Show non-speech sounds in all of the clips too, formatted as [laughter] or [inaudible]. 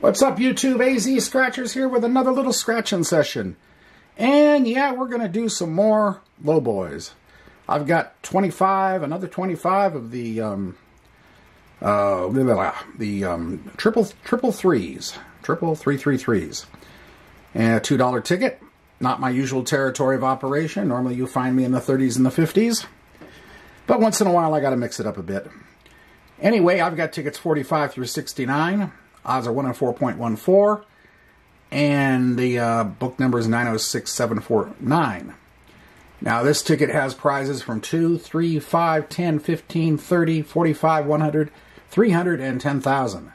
What's up, YouTube? AZ Scratchers here with another little scratching session. And yeah, we're going to do some more low boys. I've got 25, another 25 of the um, uh, the um, triple triple threes, triple three three threes, and a two dollar ticket. Not my usual territory of operation. Normally, you find me in the 30s and the 50s, but once in a while, I got to mix it up a bit. Anyway, I've got tickets 45 through 69. Odds are 1 in 4.14. And the uh, book number is 906749. Now, this ticket has prizes from 2, 3, 5, 10, 15, 30, 45, 100, 300, and 10,000.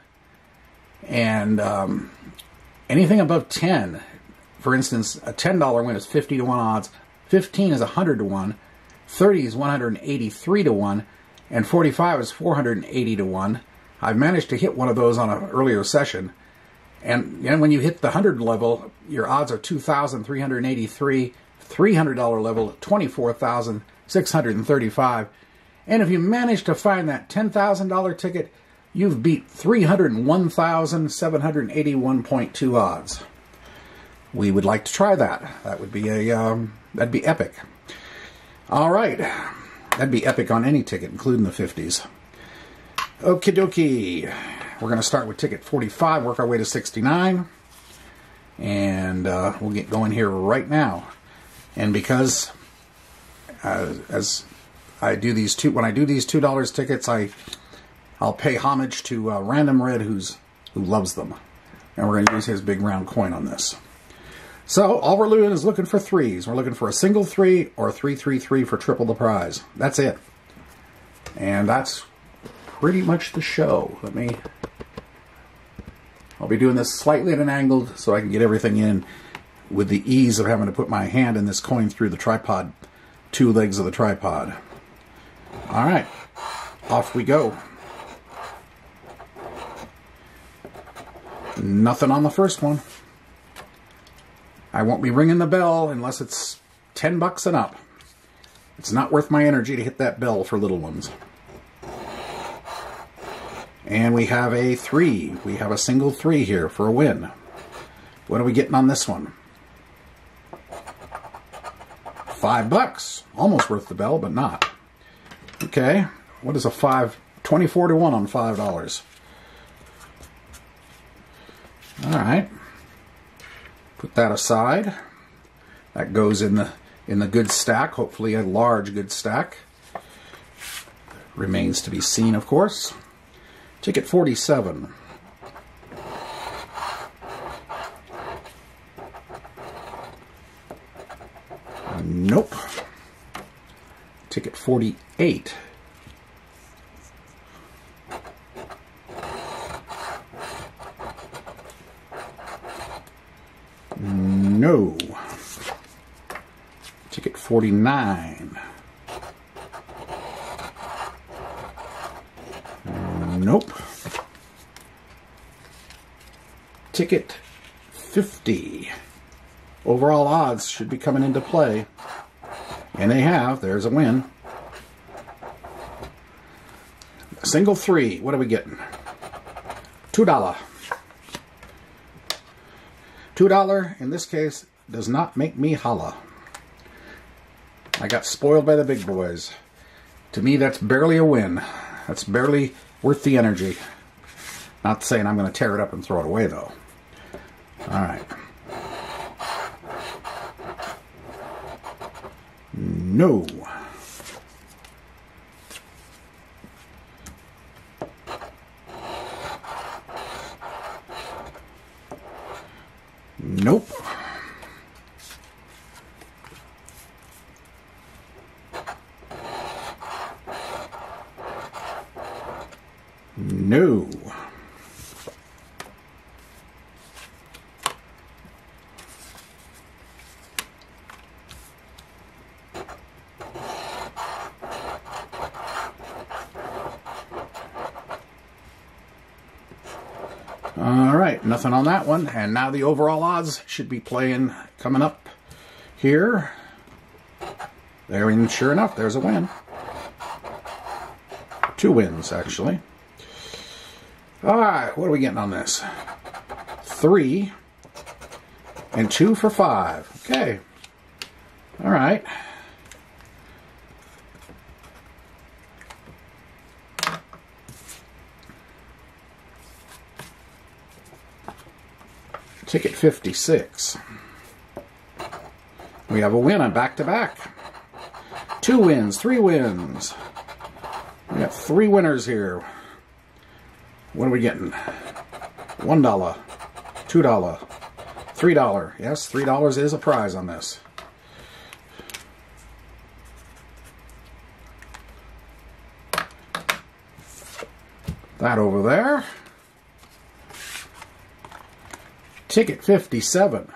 And um, anything above 10, for instance, a $10 win is 50 to 1 odds, 15 is 100 to 1, 30 is 183 to 1, and 45 is 480 to 1. I've managed to hit one of those on an earlier session. And, and when you hit the 100 level, your odds are 2,383. $300 level, 24,635. And if you manage to find that $10,000 ticket, you've beat 301,781.2 odds. We would like to try that. That would be a um, that'd be epic. All right, that'd be epic on any ticket, including the 50s. Okie dokie. We're going to start with ticket 45, work our way to 69. And uh, we'll get going here right now. And because uh, as I do these two, when I do these two dollars tickets, I I'll pay homage to uh, Random Red, who's who loves them, and we're going to use his big round coin on this. So all we're doing is looking for threes. We're looking for a single three or a three three three for triple the prize. That's it, and that's pretty much the show. Let me. I'll be doing this slightly at an angle so I can get everything in with the ease of having to put my hand in this coin through the tripod, two legs of the tripod. All right, off we go. Nothing on the first one. I won't be ringing the bell unless it's 10 bucks and up. It's not worth my energy to hit that bell for little ones. And we have a 3. We have a single 3 here for a win. What are we getting on this one? Five bucks. Almost worth the bell, but not. Okay. What is a five? 24 to 1 on $5. All right. Put that aside. That goes in the in the good stack, hopefully a large good stack. Remains to be seen, of course. Ticket 47. Nope. Ticket 48. No. Ticket 49. Nope. Ticket 50. Overall odds should be coming into play. And they have. There's a win. Single three. What are we getting? Two dollar. Two dollar, in this case, does not make me holla. I got spoiled by the big boys. To me, that's barely a win. That's barely worth the energy. Not saying I'm going to tear it up and throw it away, though. All right. No. Nope. No. All right, nothing on that one. And now the overall odds should be playing coming up here. There, and sure enough, there's a win. Two wins, actually. All right, what are we getting on this? three, and two for five. Okay. All right. Ticket 56. We have a win on back to back. Two wins, three wins. We got three winners here. What are we getting? One dollar, two dollar, three dollar. Yes, three dollars is a prize on this. That over there. Ticket 57.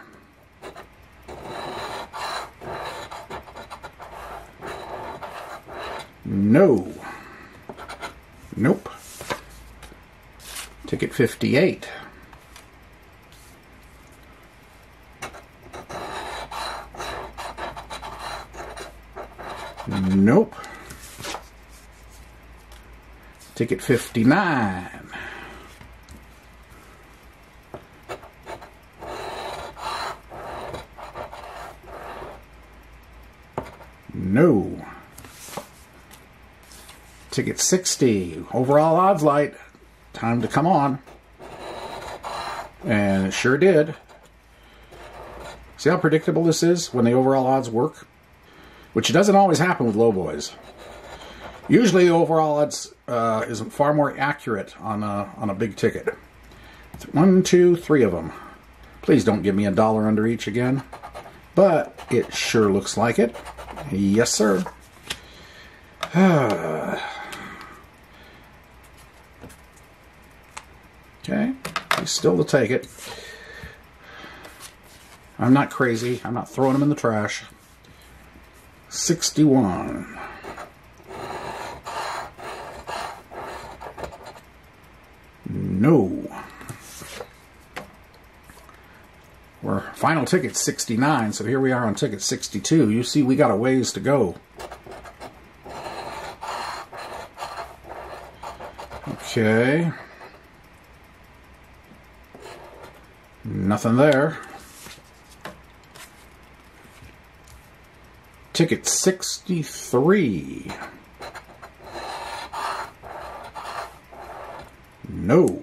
No. Nope. Ticket 58. Nope. Ticket 59. No. Ticket 60. Overall odds light. Time to come on. And it sure did. See how predictable this is when the overall odds work? Which doesn't always happen with low boys. Usually the overall odds uh, is far more accurate on a, on a big ticket. One, two, three of them. Please don't give me a dollar under each again. But it sure looks like it. Yes, sir. [sighs] okay, he's still to take it. I'm not crazy. I'm not throwing them in the trash. 61. No. We're final ticket 69, so here we are on ticket 62. You see, we got a ways to go. Okay. Nothing there. Ticket 63. No.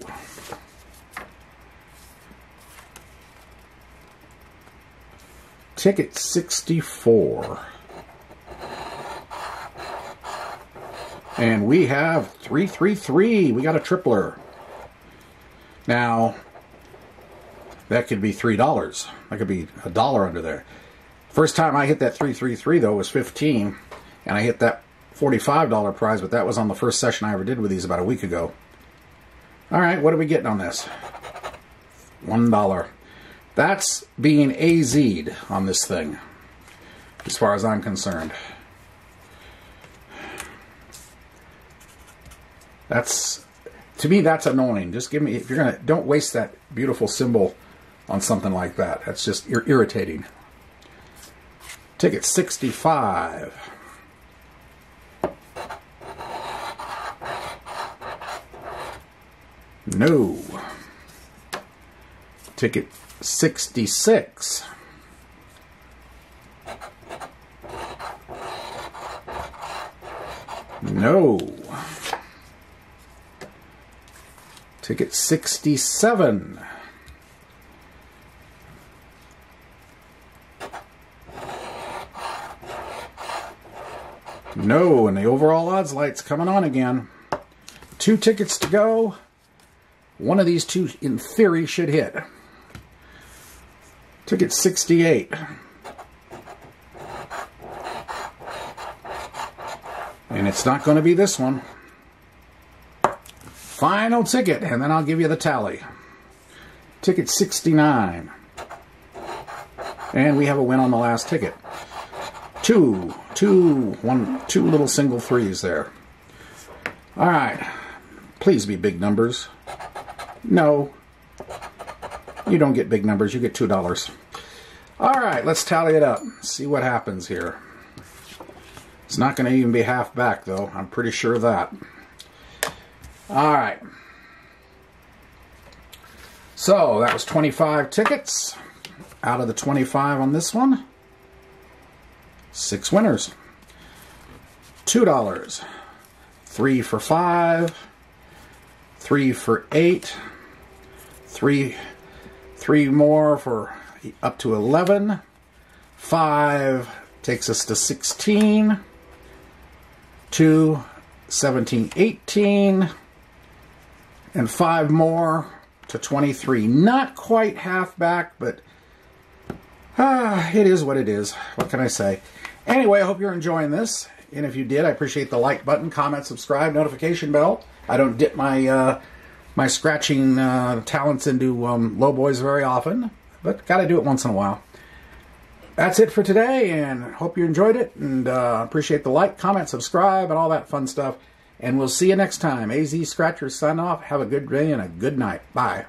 Ticket 64. And we have 333. We got a tripler. Now, that could be $3. That could be a dollar under there. First time I hit that 333 though was 15 and I hit that $45 prize, but that was on the first session I ever did with these about a week ago. All right, what are we getting on this? $1. That's being AZ'd on this thing, as far as I'm concerned. That's, to me, that's annoying. Just give me, if you're gonna, don't waste that beautiful symbol on something like that. That's just ir irritating. Ticket 65. No. Ticket 66. No. Ticket 67. No, and the overall odds light's coming on again. Two tickets to go. One of these two, in theory, should hit. Ticket 68. And it's not going to be this one. Final ticket, and then I'll give you the tally. Ticket 69. And we have a win on the last ticket. Two, two, one, two little single threes there. All right. Please be big numbers. No. You don't get big numbers. You get $2. All right, let's tally it up. See what happens here. It's not going to even be half back, though. I'm pretty sure of that. All right. So that was 25 tickets out of the 25 on this one. Six winners. $2. Three for five. Three for eight. Three, three more for up to 11. Five takes us to 16. Two, 17, 18. And five more to 23. Not quite half back, but ah, it is what it is. What can I say? Anyway, I hope you're enjoying this. And if you did, I appreciate the like button, comment, subscribe, notification bell. I don't dip my uh, my scratching uh, talents into um, low boys very often, but got to do it once in a while. That's it for today, and hope you enjoyed it, and uh, appreciate the like, comment, subscribe, and all that fun stuff. And we'll see you next time. AZ Scratchers sign off. Have a good day and a good night. Bye.